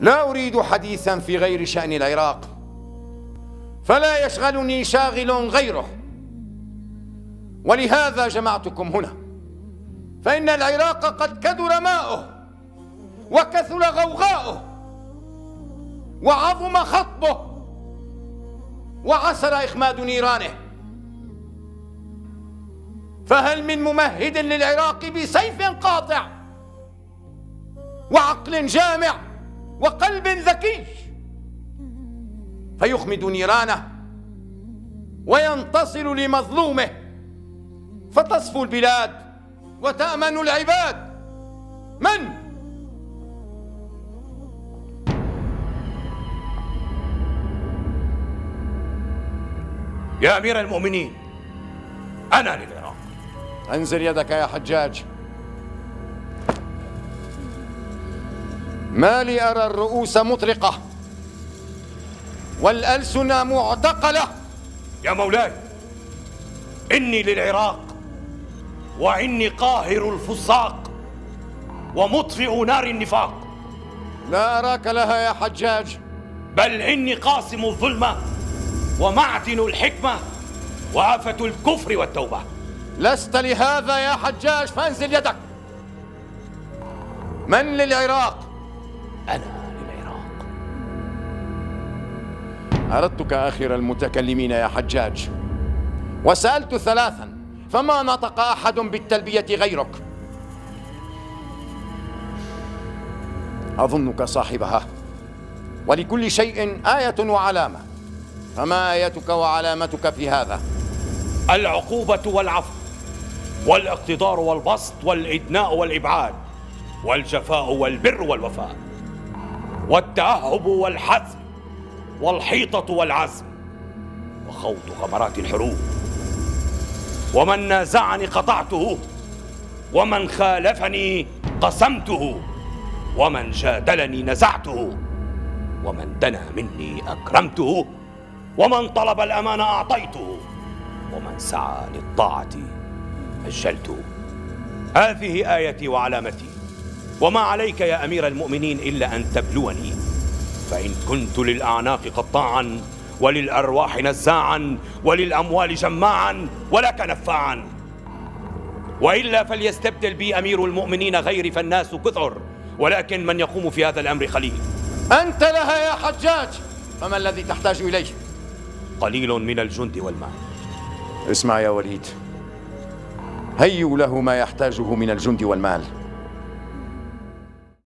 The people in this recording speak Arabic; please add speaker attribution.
Speaker 1: لا أريد حديثا في غير شأن العراق. فلا يشغلني شاغل غيره. ولهذا جمعتكم هنا. فإن العراق قد كدر ماؤه وكثر غوغاؤه وعظم خطبه وعسر إخماد نيرانه. فهل من ممهد للعراق بسيف قاطع وعقل جامع وقلب ذكي فيخمد نيرانه وينتصر لمظلومه فتصفو البلاد وتأمن العباد من؟
Speaker 2: يا أمير المؤمنين أنا للعراق
Speaker 1: أنزل يدك يا حجاج ما لي أرى الرؤوس مطرقة والألسن معتقلة.
Speaker 2: يا مولاي إني للعراق وإني قاهر الفساق ومطفئ نار النفاق.
Speaker 1: لا أراك لها يا حجاج.
Speaker 2: بل إني قاسم الظلمة ومعدن الحكمة وآفة الكفر والتوبة.
Speaker 1: لست لهذا يا حجاج فانزل يدك. من للعراق؟
Speaker 2: أنا للعراق
Speaker 1: أردتك آخر المتكلمين يا حجاج. وسألت ثلاثا فما نطق أحد بالتلبية غيرك؟ أظنك صاحبها. ولكل شيء آية وعلامة. فما آيتك وعلامتك في هذا؟
Speaker 2: العقوبة والعفو والاقتدار والبسط والإدناء والإبعاد والجفاء والبر والوفاء. والتأهب والحزم والحيطة والعزم وخوض غمرات الحروب ومن نازعني قطعته ومن خالفني قسمته ومن جادلني نزعته ومن دنا مني أكرمته ومن طلب الأمان أعطيته ومن سعى للطاعة أجلته. هذه آيتي وعلامتي. وما عليك يا أمير المؤمنين إلا أن تبلوني. فإن كنت للأعناق قطاعا وللأرواح نزاعا وللأموال جماعا ولك نفاعا وإلا فليستبدل بي أمير المؤمنين غيري فالناس كثر ولكن من يقوم في هذا الأمر قليل
Speaker 1: أنت لها يا حجاج. فما الذي تحتاج إليه؟
Speaker 2: قليل من الجند والمال.
Speaker 1: اسمع يا وليد. هيوا له ما يحتاجه من الجند والمال.